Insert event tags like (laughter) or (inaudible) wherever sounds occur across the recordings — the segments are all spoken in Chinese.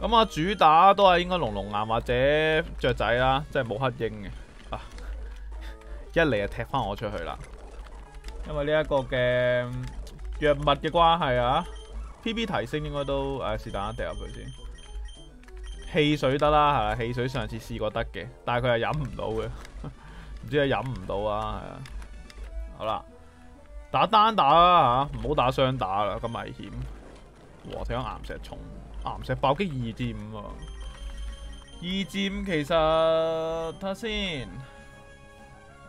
咁啊，主打都係應該龍龍岩或者雀仔啦，即係冇黑鹰嘅啊！一嚟就踢翻我出去啦，因為呢一個嘅藥物嘅關係啊，PB 提升應該都诶是但掉入去先。汽水得啦，係啦，汽水上次試過得嘅，但係佢係飲唔到嘅，(laughs) 唔知係飲唔到啊，係啊。好啦，打單打啦吓，唔好打雙打啦，咁危險。哇！睇下岩石重。岩石爆擊二至五啊！二至五其實睇下先，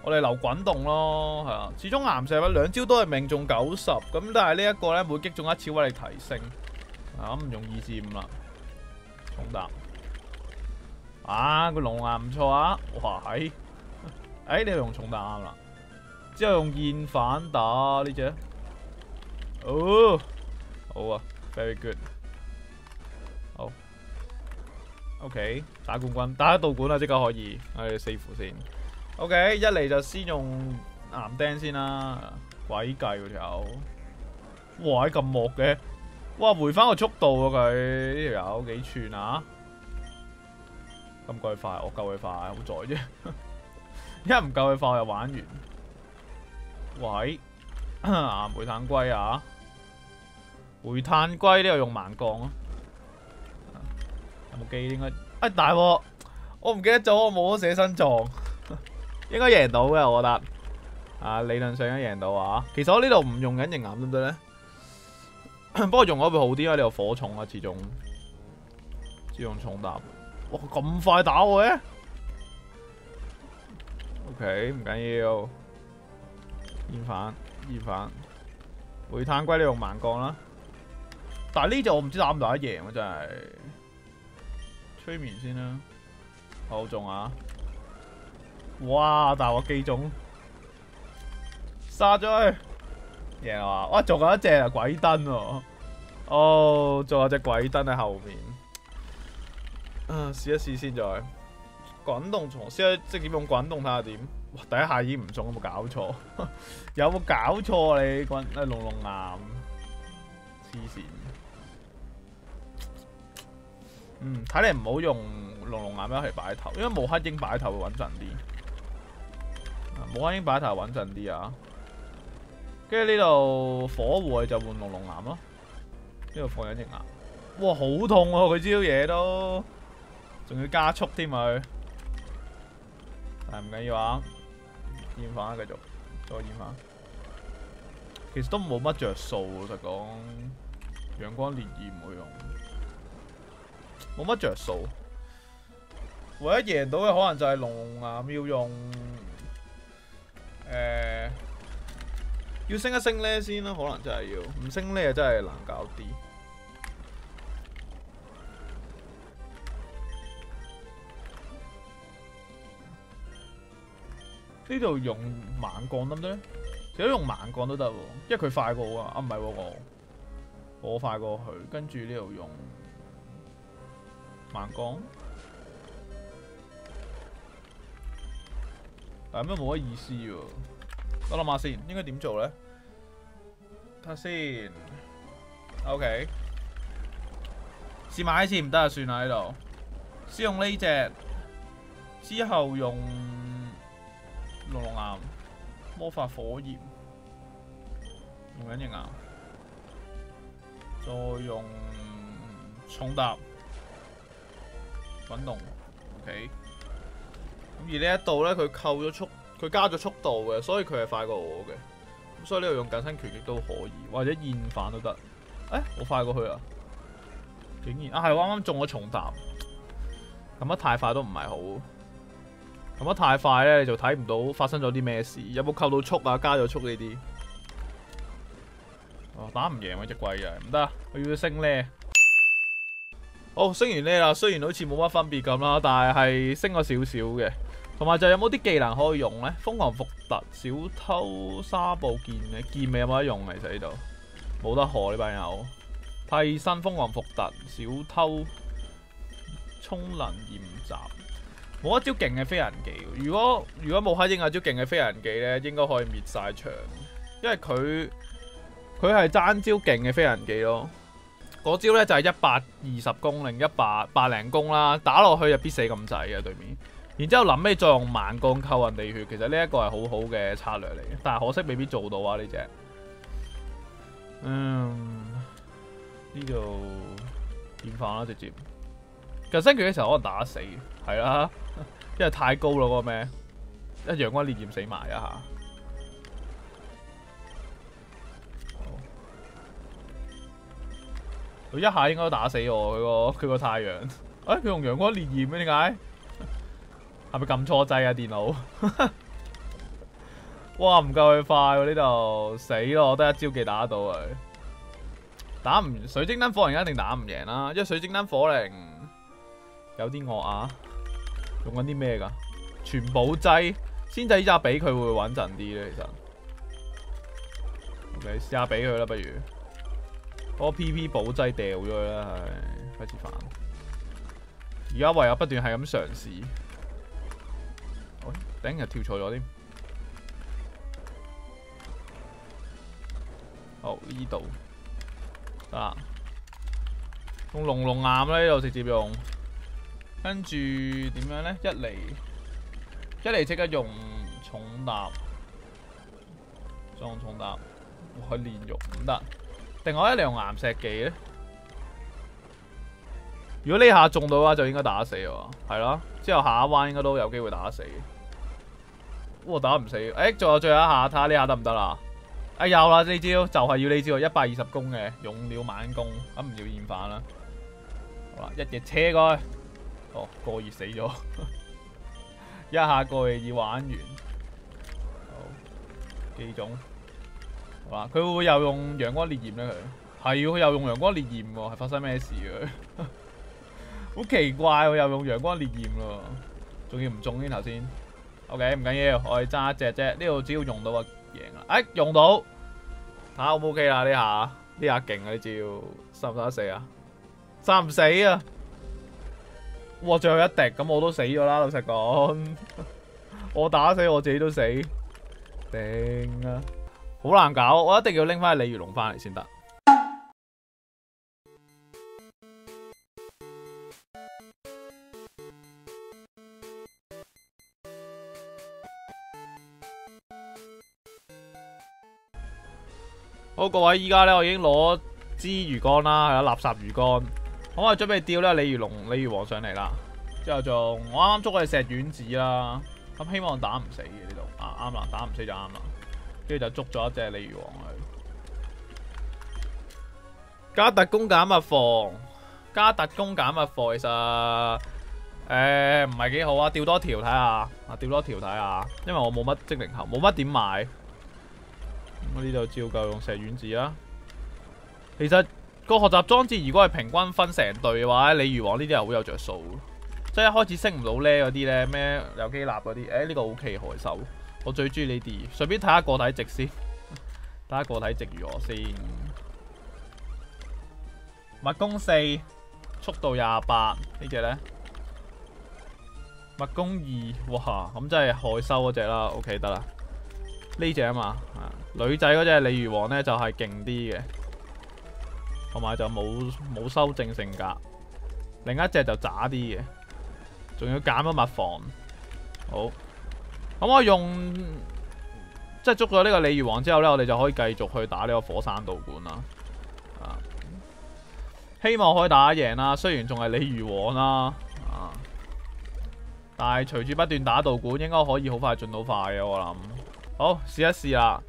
我哋留滾動咯，係啊。始終岩石兩招都係命中九十，咁但係呢一個咧每擊中一次威力提升，啊唔用二至五啦，重答。啊個龍牙唔錯啊！哇喺，誒你用重答啱啦，之後用現反打呢隻，哦好啊，very good。O.K. 打冠軍，打道馆啦，即刻可以，我哋四副先。O.K. 一嚟就先用岩釘先啦，鬼計嗰條友，哇咁惡嘅，哇回翻個速度啊佢呢條友幾串啊，咁鬼快，我夠佢快，好在啫，(laughs) 一唔夠佢快我又玩完。喂，(clears throat) 啊煤炭龜啊，煤炭龜呢度用慢降啊。冇機應該，啊大鑊！我唔記得咗，我冇咗寫身狀，(laughs) 應該贏到嘅，我覺得。啊，理論上應該贏到啊。其實我呢度唔用隐形岩得唔得咧？(coughs) 不過用咗會好啲啊！呢度火重啊，始終。只用重搭。哇，咁快打我嘅？OK，唔緊要。煙反，煙反。煤炭龜你用慢降啦。但係呢隻我唔知打唔打得贏啊！真係。催眠先啦，好中啊！哇，大鑊機中，殺咗佢，贏啊！哇，仲有一隻啊，鬼燈喎，哦，仲有隻鬼燈喺後面，啊，試一試先再，滾動蟲，試下即点用滾動睇下點，哇，第一下已經唔中，有冇搞錯？(laughs) 有冇搞錯啊你滾啊龍龍岩，黐線！嗯，睇嚟唔好用龍龍眼一齊擺頭，因為冇黑鷹擺頭會穩陣啲。冇黑鷹擺頭穩陣啲啊！跟住呢度火護就換龍龍眼咯。呢度放隱形眼，哇，好痛啊！佢招嘢都，仲要加速添佢。但係唔緊要啊，驗翻繼續，再驗翻。其實都冇乜着數，老實講，陽光烈焰唔好用。冇乜着數，唯一贏到嘅可能就係龍啊，要用诶、要升一升呢先啦，可能真係要唔升呢，真係難搞啲。呢度用猛鋼得唔得咧？其實用猛鋼都得喎，因為佢快過我啊！啊唔係我，我快過佢，跟住呢度用。盲降，但係咩冇乜意思喎？我諗下先，應該點做咧？睇先。OK，試買一次唔得就算啦喺度。先用呢隻，之後用龍龍岩魔法火焰，用隱形岩，再用重搭。滾動，OK。咁而呢一度咧，佢扣咗速，佢加咗速度嘅，所以佢係快過我嘅。咁所以呢度用近身拳擊都可以，或者現反都得。诶、欸，我快過去啊！竟然啊，係我啱啱中咗重彈。咁樣太快都唔係好。咁樣太快咧，你就睇唔到發生咗啲咩事。有冇扣到速啊？加咗速呢啲？哦，打唔贏啊！隻貴啊，唔得，我要升咧。哦，升完呢啦，雖然好似冇乜分別咁啦，但係係升咗少少嘅。同埋就有冇啲技能可以用呢？瘋狂伏特、小偷、沙暴劍嘅劍尾有冇得用？其實呢度冇得學呢班友。替身瘋狂伏特、小偷、冲能驗習，冇一招勁嘅飛人技。如果如果冇黑鹰有招勁嘅飛人技呢，應該可以滅晒場，因為佢佢係爭招勁嘅飛人技咯。嗰招呢就係一百二十攻零一百百零攻啦，打落去就必死咁滯嘅對面。然之後臨尾再用慢鋼扣人哋血，其實呢一個係好好嘅策略嚟嘅，但係可惜未必做到啊呢隻。嗯。呢度變化啦，直接近身拳嘅時候可能打死，係啦，因為太高咯嗰個咩，一阳光烈焰死埋一下，佢一下應該都打死我，佢個 (laughs) 佢个太陽，(laughs) 哎佢用陽光烈焰咩？點解？係咪撳錯掣啊電腦？(laughs) 哇唔夠佢快喎呢度，死咯！我得一招技打到佢。打唔水晶燈火靈一定打唔贏啦，因为水晶燈火靈有啲惡啊，用緊啲咩噶？全保劑，先制依家俾佢會穩陣啲咧，其實。OK，試下俾佢啦，不如。嗰 PP 保劑掉咗佢啦，係開始烦。而家唯有不斷係咁嘗試。喂、哎，頂日跳錯咗添。好，呢度。得啦，用龍龍岩咧，呢度直接用，跟住點樣咧？一嚟一嚟即刻用重搭，装重搭，我去練肉唔得，定我一嚟用岩石技咧？如果呢下中到嘅話，就應該打死喎，係咯。之後下一彎應該都有機會打死。哇，打唔死！诶、欸，仲有最后一下，睇下呢下得唔得啦？啊有啦，呢招就係要呢招，一百二十攻嘅用了猛攻，咁唔要厭煩啦。好啦，一嘢車過去，哦過熱死咗，(laughs) 一下過熱已玩完。好，幾種？佢會唔會又用陽光烈焰咧？佢係要又用陽光烈焰喎，係發生咩事啊？(laughs) 好奇怪喎，又用陽光烈焰咯，仲要唔中添頭先。OK，唔緊要，我哋揸一隻啫，呢度只要用到啊。贏啦！哎，用到，睇下 O 唔 OK 啦？呢下呢下勁啊！呢招，殺唔殺得死啊？殺唔死啊！哇，最後一滴，咁我都死咗啦！老實講，(laughs) 我打死我自己都死，頂啊！好難搞，我一定要拎翻鯉魚龍翻嚟先得。好，各位，依家咧我已經攞支魚竿啦，系啦，垃圾魚竿，咁我準備釣咧鯉魚龍、李魚王上嚟啦。之後仲我啱啱捉嘅石丸子啦，咁希望打唔死嘅呢度，啊啱啦，打唔死就啱啦。跟住就捉咗一隻鯉魚王去。加特工减物防，加特工减物防，其實誒唔係幾好啊，釣多條睇下，啊釣多條睇下，因為我冇乜精靈球，冇乜點買。我呢度照旧用石丸子啊。其實個學習裝置如果係平均分成隊嘅話，鯉魚王呢啲係好有着數。即係一開始升唔到呢嗰啲呢，咩有機蠟嗰啲，诶、呢、這個 O K 害手。我最中意呢啲。顺便睇下個體值先，睇下個體值如何先。物攻四，速度廿八，呢隻呢？物攻二，哇，咁真係害收嗰隻啦。O K 得啦，呢隻啊嘛。女仔嗰隻鯉魚王呢，就係勁啲嘅，同埋就冇冇修正性格。另一隻就渣啲嘅，仲要减咗物防。好，咁我用即系捉咗呢個鯉魚王之後呢，我哋就可以繼續去打呢個火山道馆啦。希望可以打贏啦。雖然仲係鯉魚王啦，但係隨住不斷打道館，應該可以好快進到快嘅。我諗，好試一試啦。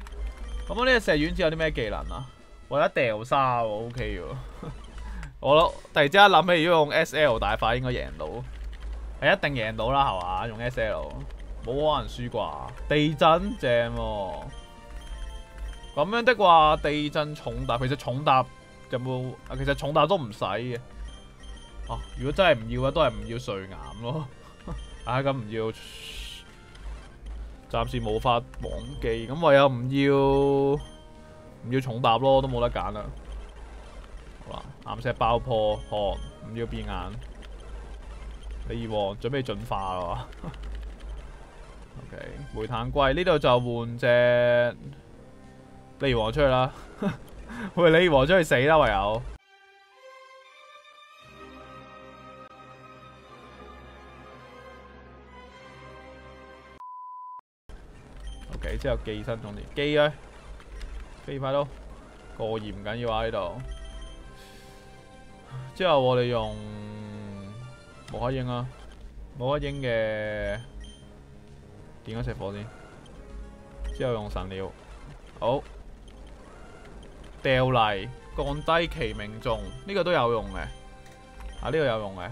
咁我呢隻石丸子有啲咩技能啊？或者掉沙喎，O K 喎。(laughs) 我突然之間諗起，如果用 S L 大法應該贏到，系一定贏到啦，係嘛？用 S L 冇可能输啩？地震正喎，啊。咁样的话，地震重踏，其实重踏有冇？其实重踏都唔使嘅。哦，如果真系唔要嘅，都系唔要碎岩咯。(laughs) 啊，咁唔要，暫時無法忘记。咁唯有唔要唔要重搭咯，都冇得揀啦。好啦，岩石爆破，寒唔要变眼。李二王準備進化啦。OK，煤炭龜呢度就换只李王出去啦。(laughs) 喂，李王出去死啦，唯有。OK，之后寄生種啲寄啊，飞快到過鹽唔緊要啊呢度。之后我哋用無黑鷹啊，無黑鷹嘅點咗石火先，之後用神料，好。掉嚟降低其命中，呢、這個都有用嘅，啊呢、這個有用嘅。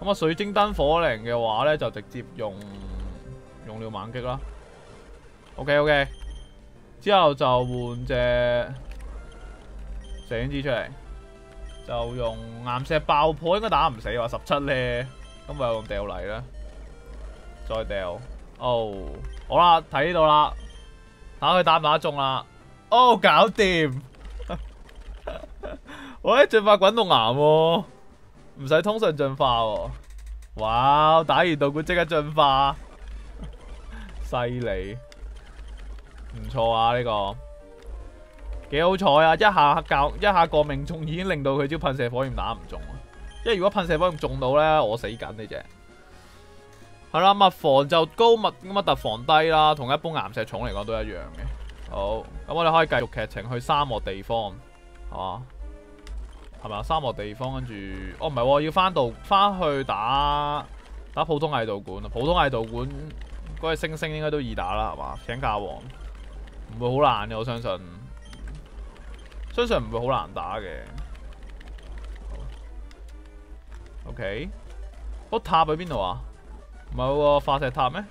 咁啊，水晶燈火靈嘅話咧，就直接用用了猛擊啦。OK OK，之後就換隻石影子出嚟，就用岩石爆破，應該打唔死话十七咧。咁咪用掉嚟啦，再掉。哦，好啦，睇呢度啦，打佢打唔打中啦？哦，搞掂。(laughs) 喂，進化滾動岩喎。唔使通常進化喎、哦，哇！打完道馆即刻進化，犀利，唔錯啊呢、這個，幾好彩啊！一下教一下個命中已經令到佢招噴射火焰打唔中！因為如果噴射火焰中到呢，我死緊呢隻。係啦，物防就高，物乜特防低啦，同一般岩石蟲嚟講都一樣嘅。好，咁我哋可以繼續劇情去沙漠地方，係嘛？系咪沙漠地方跟住，哦唔係喎，要翻到翻去打打普通偽道館啊！普通偽道館嗰隻星星應該都易打啦，係嘛？請教王唔會好難嘅，我相信，相信唔會好難打嘅。OK，個塔喺邊度啊？唔係喎，化石塔咩？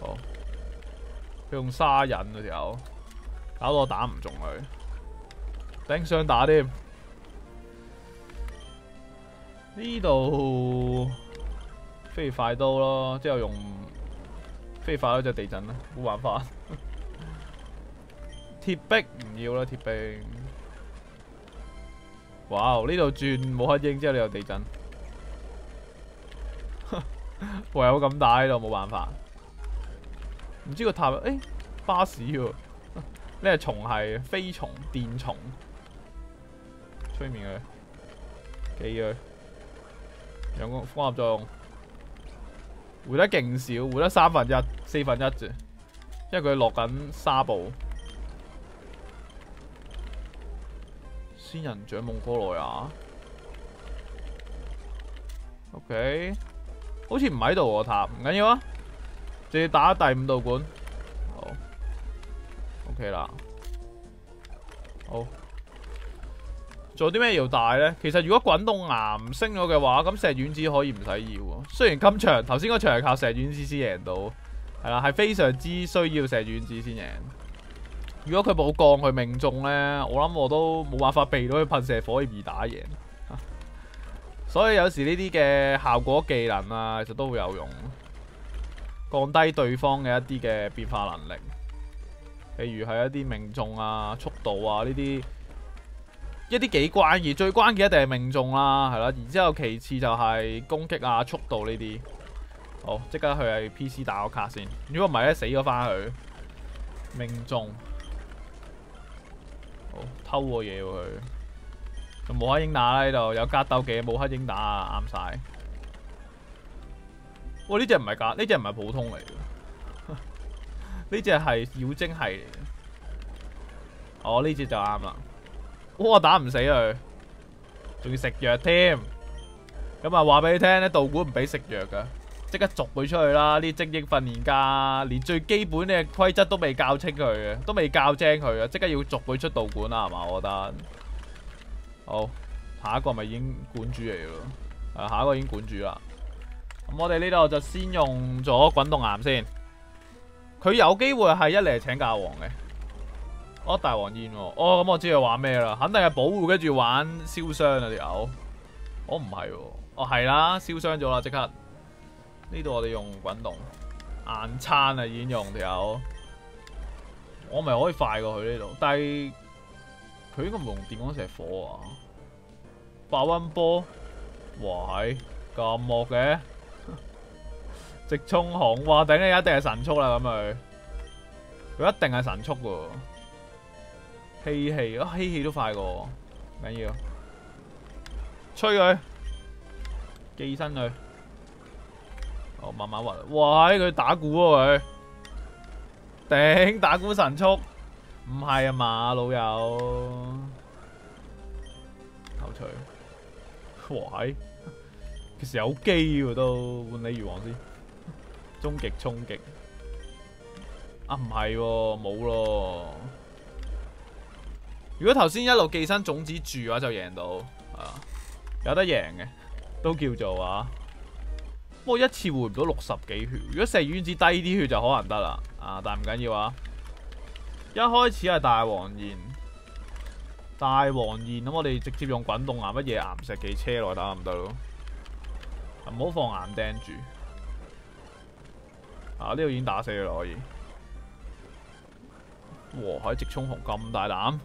哦，佢用沙引嘅時候，搞到我打唔中佢。頂上打添，呢度飞快刀咯，之後用飞快刀就地震啦，冇辦法。(laughs) 鐵壁唔要啦，鐵壁。哇！呢度轉冇黑鷹之後，你有地震，(laughs) 唯有咁打呢度冇辦法。唔知個塔誒、欸、巴士喎，(laughs) 呢係蟲係飛蟲、電蟲。催眠佢，寄佢，兩個複合作用，回得勁少，回得三分一、四分一啫，因為佢落緊沙布。仙人掌夢哥來啊，OK，好似唔喺度個塔，唔緊要啊，直接打第五道馆，好，OK 啦，好。做啲咩要帶呢？其實如果滾動岩升咗嘅話，咁石丸子可以唔使要喎。雖然今場頭先嗰場係靠石丸子先贏到，係啦，係非常之需要石丸子先贏。如果佢冇降佢命中呢，我諗我都冇辦法避到佢噴射火而打贏。(laughs) 所以有時呢啲嘅效果技能啊，其實都會有用，降低對方嘅一啲嘅變化能力。譬如係一啲命中啊、速度啊呢啲。一啲幾關鍵，最關鍵一定係命中啦，係啦，然之後其次就係攻擊啊、速度呢啲。好，即刻去 PC 打個卡先。如果唔係咧，死咗翻去。命中。偷個嘢佢。就冇黑鷹打啦呢度，有格鬥技冇黑鷹打啊，啱晒。哇！呢隻唔係格，呢隻唔係普通嚟嘅。(laughs) 呢隻係妖精係。哦，呢隻就啱啦。哇！打唔死佢，仲要食藥添。咁啊，話俾你聽咧，道馆唔俾食藥噶，即刻逐佢出去啦！呢精英訓練家連最基本嘅規則都未教清佢嘅，都未教精佢啊！即刻要逐佢出道館啦，係嘛？我覺得。好，下一個咪已經管主嚟咯。下一個已經管主啦。咁我哋呢度就先用咗滾動岩先。佢有機會係一嚟請教皇嘅。哦，大王煙喎，哦咁我知佢玩咩啦，肯定係保護跟住玩燒傷啊條友，我唔係喎，哦係啦，燒傷咗啦即刻，呢度我哋用滾動。硬撐啊已經用条，我咪可以快過去呢度，但係佢应该唔用電光石火啊，白溫波，哇係咁惡嘅，直衝紅，哇頂你一定係神速啦咁佢，佢一定係神速喎。氣氣啊，氣氣都快過，唔緊要，吹佢，寄身佢，慢慢滑，哇佢打鼓喎佢，頂打鼓神速，唔係啊嘛老友，頭錘，哇其實有機喎都，換鯉魚王先，終極衝擊，啊唔係喎，冇咯。如果頭先一路寄生種子住嘅話就贏到，啊，有得贏嘅，都叫做啊。不過一次回唔到六十幾血，如果石丸子低啲血就可能得啦，啊，但唔緊要啊。一開始係大黃燕，大黃燕咁我哋直接用滾動岩乜嘢岩石幾車落去打唔得咯，唔好放岩釘住。啊，呢度已經打死佢啦可以。哇，喺直衝紅咁大膽！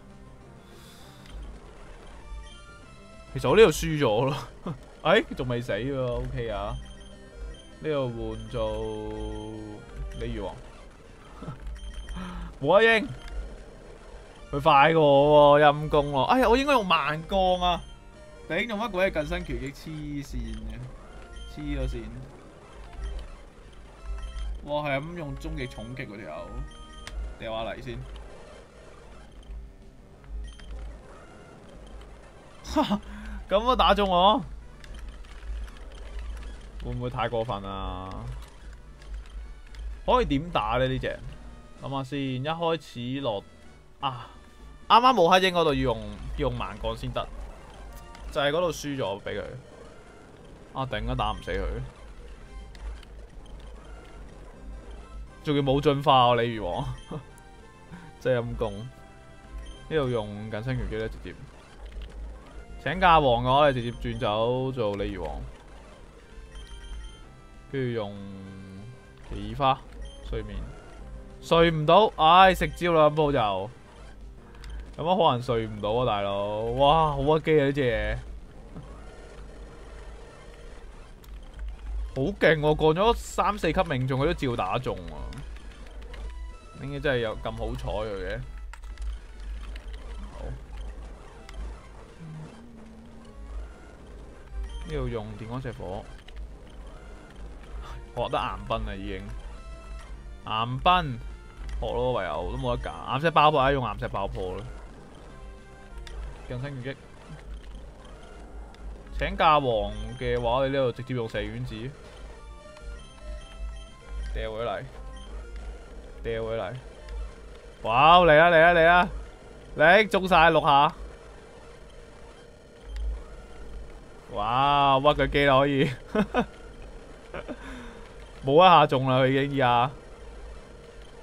其實我呢度輸咗咯，(laughs) 哎，仲未死喎，OK 啊，呢度換做鯉魚王，(laughs) 冇阿英，佢快過我喎，陰公咯，哎呀，我應該用慢鋼啊，頂用乜鬼近身拳擊？黐線嘅，黐咗線，哇，係咁用終極重擊嗰條，掉下嚟先。(laughs) 咁都打中我，會唔會太過分啊？可以點打呢？呢隻諗下先，一開始落啊，啱啱冇黑鷹嗰度要用要用慢鋼先得，就系嗰度輸咗俾佢。啊頂都打唔死佢，仲要冇進化啊！鯉魚王，(laughs) 真係陰功。呢度用近身拳擊咧，直接。請假王嘅，我哋直接轉走做鯉魚王，跟住用奇異花睡眠，睡唔到，唉食蕉啦咁就，有乜可能睡唔到啊大佬？哇好屈機啊呢隻嘢，好勁喎！過咗三四級命中佢都照打中喎，應該真係有咁好彩佢嘅。呢度用電光石火，學得岩崩啦已經，岩崩學咯，唯有都冇得揀，岩石爆破啊，用岩石爆破啦，近身拳擊，請假王嘅話，你呢度直接用蛇丸子，掉回嚟，掉回嚟，哇嚟啦嚟啦嚟啦，嚟中晒六下。哇，屈佢機啦可以，冇一下中啦佢已經依下，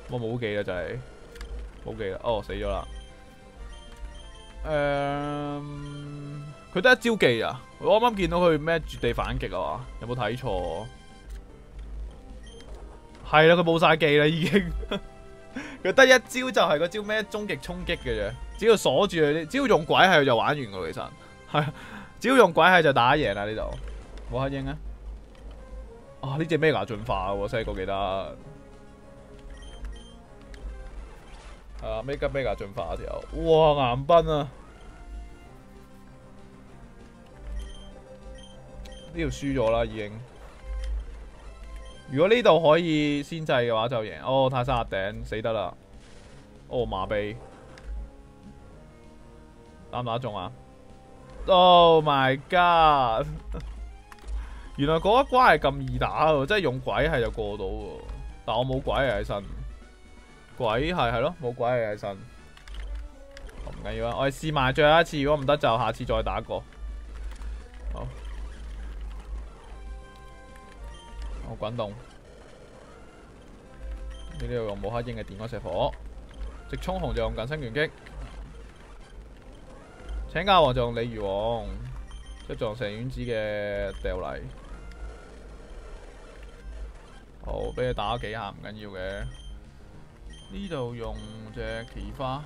我冇技啦就係，冇技啦，哦死咗啦，誒，佢得一招技啊，我啱啱見到佢咩絕地反擊啊，有冇睇錯？係啦，佢冇晒技啦已經，(laughs) 佢得一招就係嗰招咩終極衝擊嘅啫，只要鎖住佢，只要用鬼系佢就玩完噶啦，其實。係。只要用鬼系就打贏啦呢度，冇黑鷹啊！啊呢隻 mega 進化喎，細個記得。啊，mega mega 進化条，哇岩崩啊！呢度輸咗啦已經。如果呢度可以先制嘅話就贏。哦，泰山壓頂死得啦！哦麻痹，打唔打中啊？Oh my god！原來嗰一關係咁易打喎，即係用鬼係就過到喎。但我冇鬼喺身，鬼係係咯，冇鬼喺身。唔緊要啊，我哋試埋最後一次，如果唔得就下次再打過。好，我滾動。呢度用冇黑鹰嘅電光石火，直衝紅就用近身拳擊，請教王就用鯉魚王，即撞石丸子嘅掉嚟。好，俾佢打幾下唔緊要嘅。呢度用隻奇花，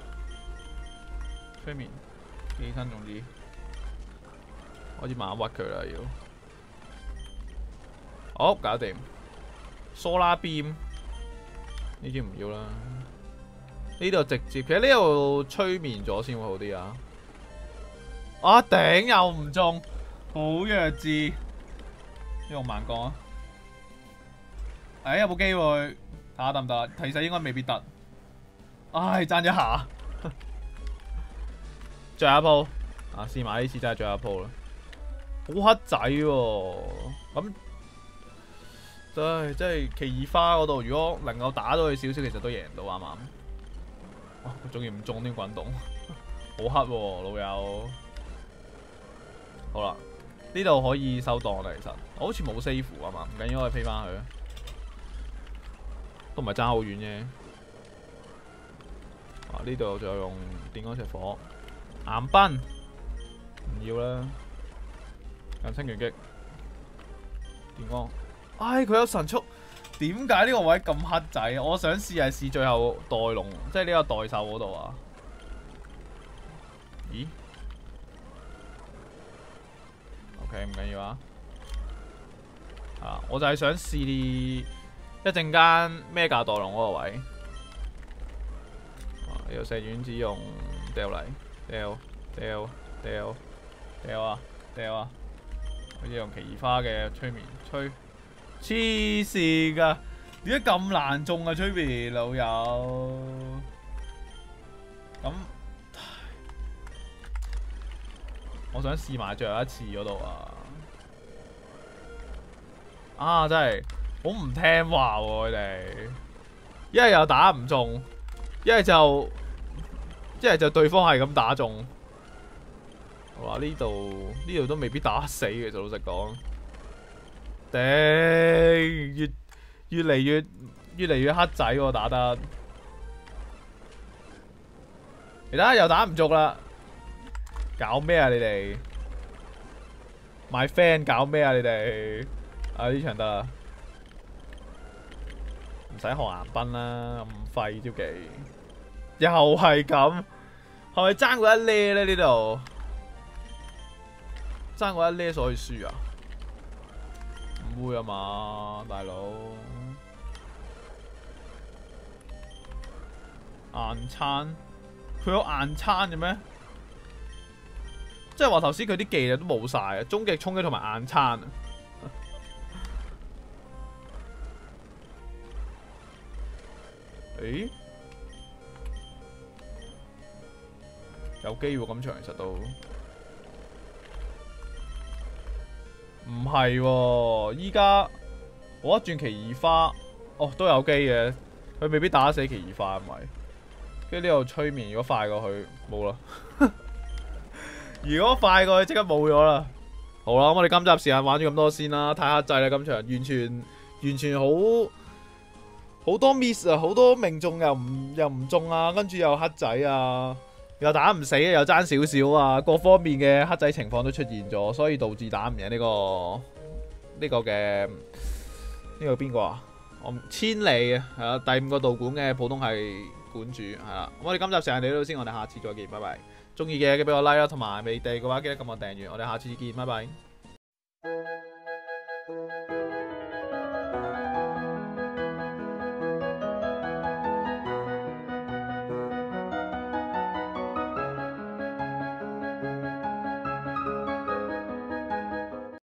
催眠，起身總之，開始慢慢屈佢啦要。好，搞掂。蘇拉邊呢啲唔要啦。呢度直接，其实呢度催眠咗先會好啲啊！啊頂又唔中，好弱智。用慢降啊！誒有冇機會睇下得唔得？其實應該未必得。唉，爭一下。(laughs) 最後一铺啊！试埋呢次真係最後一铺啦。好黑仔喎，咁唉，即係奇異花嗰度，如果能夠打到佢少少，其實都贏到啱啱？哇！仲要唔中啲滾動，好黑喎，老友。好啦，呢度可以收檔啦。其實我好似冇 save 啊嘛，唔緊要，可以飛翻去。都唔係爭好遠啫。啊！呢度就用電光石火，岩崩唔要啦。近身拳擊，電光。唉，佢有神速。點解呢個位咁黑仔？我想試係試最後代龍，即係呢個代獸嗰度啊。咦？OK，唔緊要啊。啊，我就係想試一陣間咩架代龍嗰個位。啊，呢個石丸子用掉嚟，掉掉掉掉啊，掉啊！好似用奇異花嘅催眠吹。黐線噶，點解咁難中啊？催眠老友，咁我想試埋最後一次嗰度啊！啊，真係好唔聽話喎佢哋，一係又打唔中，一係就一系就對方係咁打中。哇！呢度呢度都未必打死嘅，就老實講。頂，越越嚟越越嚟越黑仔喎、打得，而家又打唔中啦，搞咩啊你哋？My friend 搞咩啊你哋？啊呢場得啦，使學顏斌啦，咁廢招技，又係咁，係咪爭過一呢咧呢度？爭過一呢所以輸啊？唔會啊嘛，大佬硬撐，佢有硬撐嘅咩？即係話頭先佢啲技能都冇晒啊！終極衝擊同埋硬撐啊！誒，有機會咁長，其實都。唔係喎，依家我一轉奇異花，哦都有機嘅，佢未必打死奇異花，係咪？跟住呢度催眠，如果快過去，冇啦。(laughs) 如果快過去，即刻冇咗啦。好啦，我哋今集時間玩咗咁多先啦，太黑仔啦，今場完全完全好好多 miss 啊，好多命中又唔又唔中啊，跟住又黑仔啊。又打唔死，又爭少少啊！各方面嘅黑仔情況都出現咗，所以導致打唔贏呢個呢個嘅呢個邊個啊？我千里啊，係啊，第五個道馆嘅普通係館主系啦。我哋今集成日嚟到先，我哋下次再見，拜拜。中意嘅记得俾我 like 啦，同埋未訂嘅話記得撳我訂閱。我哋下次見，拜拜。